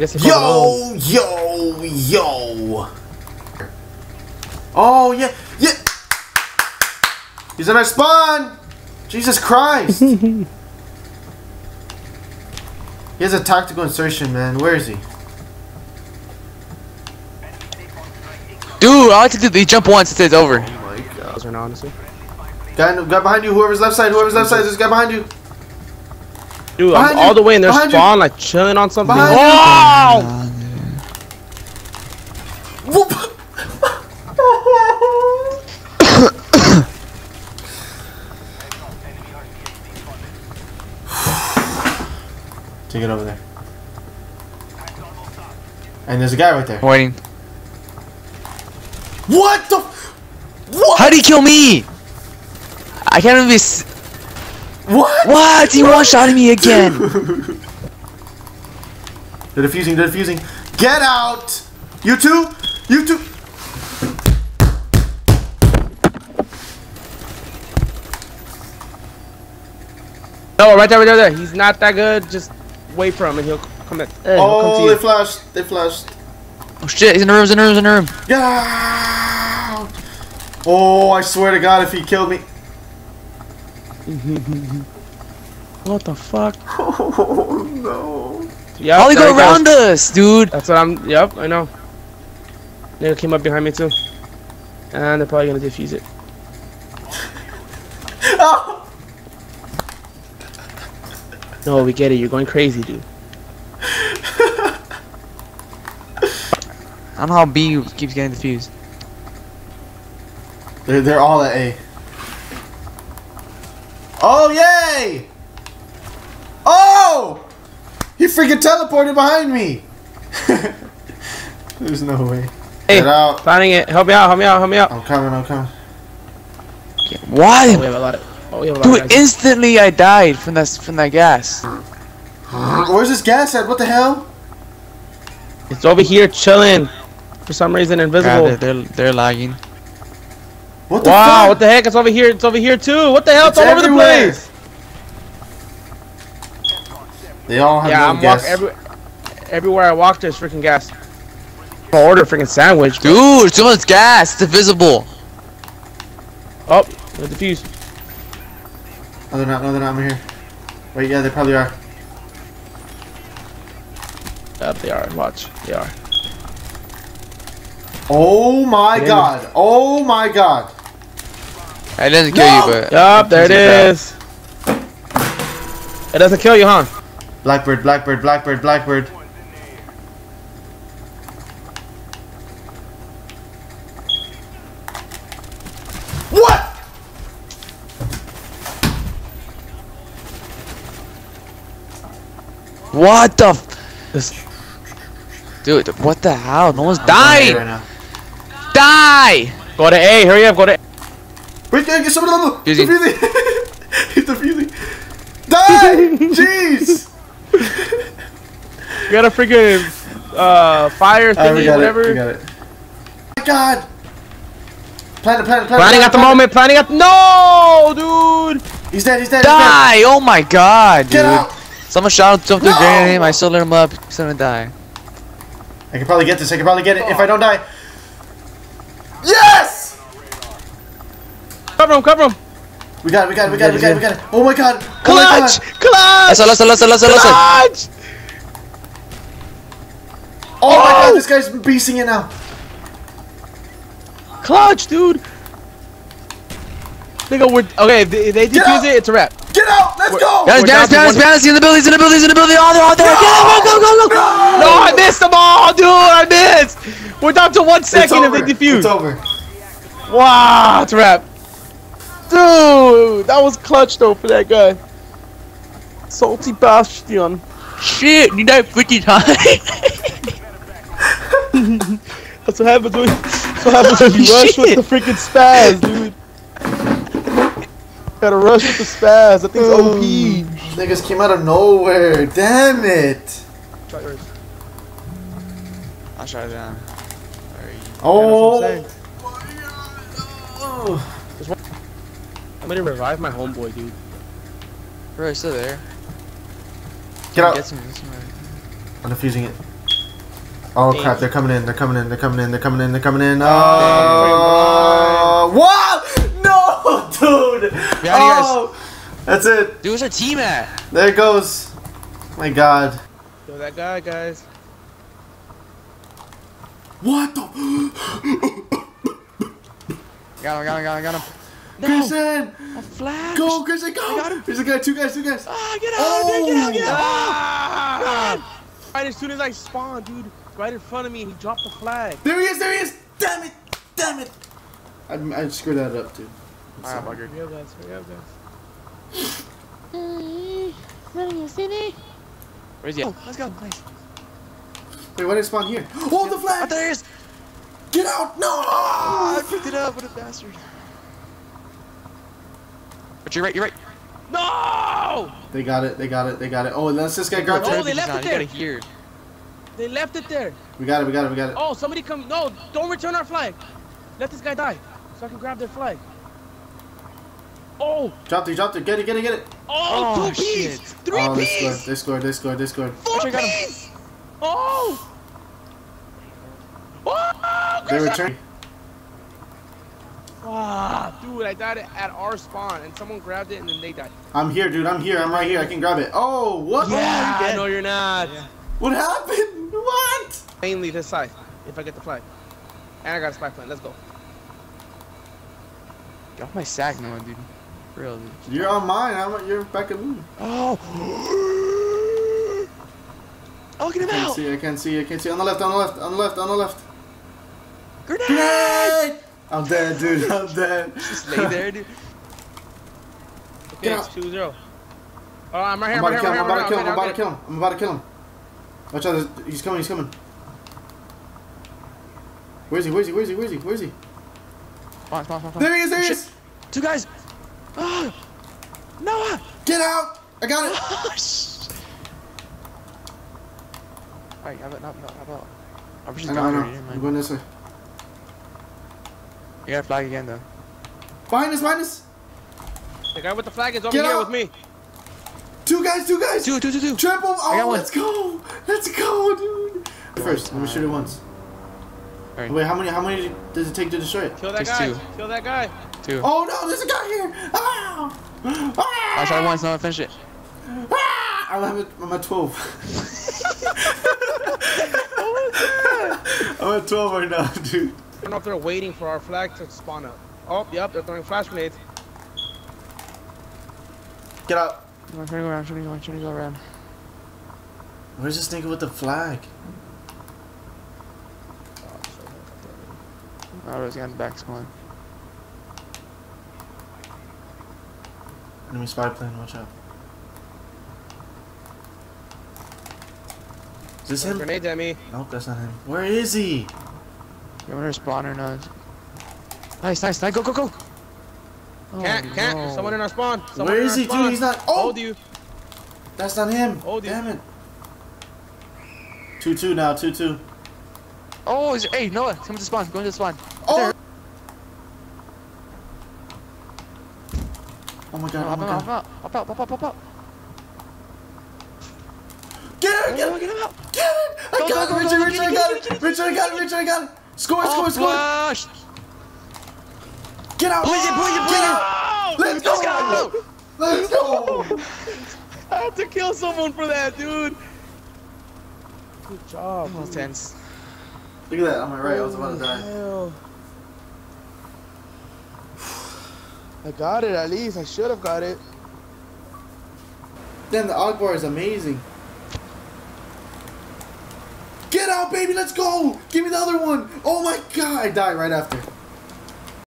Guess Yo, yo, yo. Oh, yeah, yeah. He's in our spawn. Jesus Christ. he has a tactical insertion, man. Where is he? Dude, I like to do the jump once until it's over. Oh my god. Those are not, honestly. Guy, guy behind you. Whoever's left side. Whoever's left side. There's a guy behind you. Dude, I'm you, all the way in their behind you. spawn, like chilling on something. Behind you. Oh! Whoop. Take it over there. And there's a guy right there. Waiting. What the? f- What? How'd he kill me? I can't even be. S- What? What? He one shot me again. They're defusing. They're defusing. Get out! You two. You two. No, right there, right there, right there. He's not that good. Just wait for him and he'll come back. He'll come Oh, to they you. flashed. They flashed. Oh shit! He's in the room. He's in the room. He's in the room. Get out! Oh, I swear to God, if he killed me. What the fuck? Oh no. Yeah, How they go around us, dude? That's what I'm. Yep, I know. Nigga came up behind me too. And they're probably gonna defuse it. Oh. No, we get it. You're going crazy, dude. I don't know how B keeps getting defused. They're, they're all at A. Oh, yay! Oh! He freaking teleported behind me! There's no way. Hey, Get out. finding it. Help me out. Help me out. Help me out. I'm coming, I'm coming. Oh, we Why? have a lot of. Oh, we have a lot Dude, of instantly I died from that from that gas. Where's this gas at? What the hell? It's over here chilling. For some reason, God, invisible. they're, they're they're lagging. What the Wow, fuck? what the heck? It's over here. It's over here too. What the hell? It's, It's all over the place. They all have Yeah, no I'm walk gas. every, everywhere I walk. There's freaking gas. I'll order a freaking sandwich. Dude, too much gas. It's invisible. Oh, the defuse. No, they're not. No, they're not. I'm here. Wait, yeah, they probably are. Yep, they are. Watch. They are. Oh my Yeah. god. Oh my god. I doesn't kill No! you, but Yup, there it is. It doesn't kill you, huh? Blackbird, blackbird, blackbird, blackbird. What? what the? F This- Dude, what the hell? No one's Right dying. now. Die! Go to A. Hurry up. Go to. Get get some of them. Defusing. He's defusing. Die! Jeez! You got a freaking uh fire thingy, got whatever. it. We got it. my god! Planet, planet, planet. Planning at the planet. moment. Planning at. No, dude. He's dead, he's dead, he's dead. Die! Oh my god, dude. Get out! Someone shot jumped through No! grenade. I still lit him up. He's gonna die. I can probably get this. I can probably get it if I don't die. Yes! Cover him. Cover him. We got it, we got it, we got it, we got it, we got it. Oh my god! Oh Clutch. my god! Clutch. Listen, listen, listen, listen, listen. Clutch. Oh my Oh! god, this guy's beasting it now. Clutch, dude. Nigga, we're okay. If they, if they defuse out. it, it's a wrap. Get out! Let's go! Guys, We're Bannis, down to Bannis, one- he's in the building, he's in the building, he's in the building. Oh, they're all there. Get him, go, go, go, go. No, I missed them all, dude. I missed. We're down to one second if they defuse. It's over. Wow, it's a wrap. Dude, that was clutch though for that guy. Salty Bastion. Shit, you died 50 times. That's what happens when, that's what happens when you rush with the freaking spaz, dude. Gotta rush with the spaz. That thing's OP. Niggas came out of nowhere. Damn it. I'll try it down. Oh. That's what I'm gonna revive my homeboy, dude. Bro, he's still there. Get out. Get some, get some. I'm defusing it. Oh Damn. crap! They're coming in. They're coming in. They're coming in. They're coming in. They're coming in. Oh, Oh, what? No, dude. Be out Oh, that's it. Dude, where's our team at? There it goes. My God. Yo, that guy, guys. What the? Got him, got him, got him, got him. No! Christian, A flash! go, Christian, go. I got him. There's a guy. Two guys. Two guys. Ah, get out! Oh. Get out! Get out! Ah! Right as soon as I spawned, dude, right in front of me, he dropped the flag. There he is. There he is. Damn it. Damn it. I, I screwed that up, dude. I'm Ah, sorry. bugger. Hurry up, guys. Hurry up, guys. Where's he? at? Oh, let's go. Nice. Wait, why did it spawn here? Oh, the Oh, flag. there he is! Get out. No. Oh, I picked it up. What a bastard. But you're right, you're right. No! They got it. They got it. They got it. Oh, unless this guy grabbed Oh, it. they left it there. gotta. They left it there. We got it. We got it. We got it. Oh, somebody come. No, don't return our flag. Let this guy die so I can grab their flag. Oh, Dropped it. Dropped it. Get it. Get it. Get it. oh, Oh, two piece, shit. three oh, they piece, scored. They scored. They scored. They scored. four Actually got piece. Oh. Oh, They Chris- returned. Ah, dude, I died at our spawn and someone grabbed it and then they died. I'm here, dude. I'm here. I'm right here. I can grab it. Oh, what? Yeah, dead. no, you're not. What happened? What? Mainly this side, if I get the flag. And I got a spy plane. Let's go. Get off my sack, no one, dude. For real, dude. You're on mine. I'm, you're back at me. Oh! Oh, get him I can't out! see. I can't see. I can't see. On the left. On the left. On the left. On the left. Grenade! Grenade! I'm dead, dude. I'm dead. Just lay there, dude. Okay, Get it's out. 2 0. Oh, I'm right I'm here, about to I'm kill right him. I'm about to kill him. I'm about to kill him. I'm about to kill him. Watch out. He's coming. He's coming. Where's he? Where's he? Where's he? Where's he? Where's he? Come on, come on, come on, come on. There he is. There he Shit. is. Two guys! Ah! Noah! Get out. I got it. Oh. Alright, how about, no, no, how about... I'm just I know. I know. I'm going this way. You gotta flag again, though. Behind us. Behind us. The guy with the flag is over Get here out. with me. Two guys. Two guys. Two, two, two, two! Triple. I got Oh, one. let's go. Let's go, dude. First, let me shoot it once. Alright, Wait, how many? How many does it take to destroy it? Kill that Takes guy. two. Kill that guy. two. Oh no, there's a guy here! Ah! Ah! I shot it once, no one finish it. Ah! I'm at, I'm at 12. I'm at 12 right now, dude. I don't know if they're waiting for our flag to spawn up. Oh, yep, they're throwing flash grenades. Get out. I'm trying to go around, trying to go around, trying to go around. Where's this nigga with the flag? Oh, I was getting back spawn. Enemy spy plane, watch out. Is this him? Grenades at me. Nope, that's not him. Where is he? You want her spawn or not? Nice, nice, nice, go, go, go! Oh, Can't, can't. There's someone in our spawn. Someone Where in is our he, spawn. dude? He's not. Oh, Hold you. that's not him. Hold you. Damn it. 2 2 now, 2 2. Oh, is, hey, Noah, come to spawn, go into the spawn. Oh! There. Oh my Oh, god, oh hop my out, hop god. out, hop out, hop out, hop out. Get him! Get Oh, him! get him out! Get it! I got go, it! Richard, Richard, I got get it! it, get Richard, I got it! Richard, I got it! Score, Oh, score, score! flash! Get out! Please, Get please, please. out! Let's Let's go! go! Let's go! I had to kill someone for that, dude. Good job. That was tense. Look at that, on my right, I was about to die. Hell. I got it at least. I should have got it. Damn, the Ogbar is amazing. Get out, baby, let's go! Give me the other one! Oh my god, I died right after.